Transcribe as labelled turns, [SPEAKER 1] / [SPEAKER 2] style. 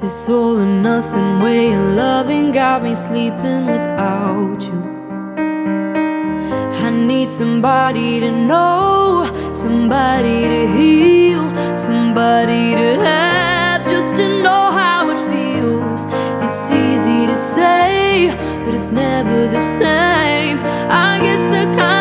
[SPEAKER 1] This all or nothing way of loving got me sleeping without you. I need somebody to know, somebody to heal, somebody to have, just to know how it feels. It's easy to say, but it's never the same. I guess I kind